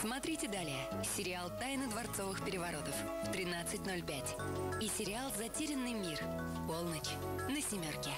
Смотрите далее. Сериал «Тайны дворцовых переворотов» в 13.05. И сериал «Затерянный мир» в полночь на «Семерке».